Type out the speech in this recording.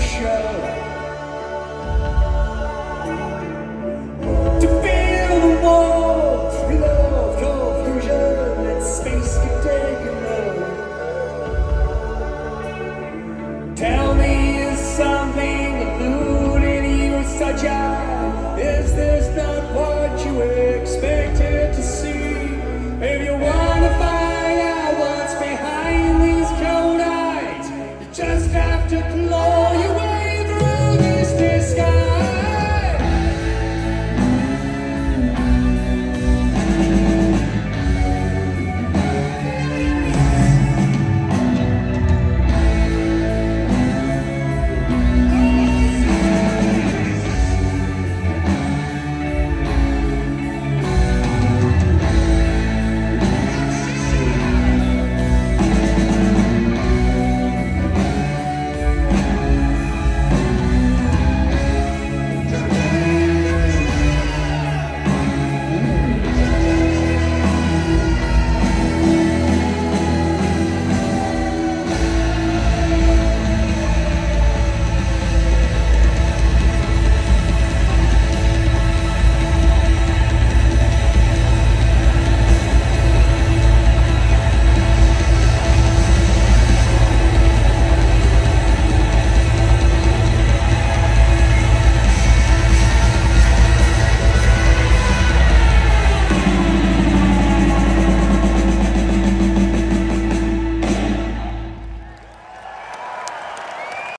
show.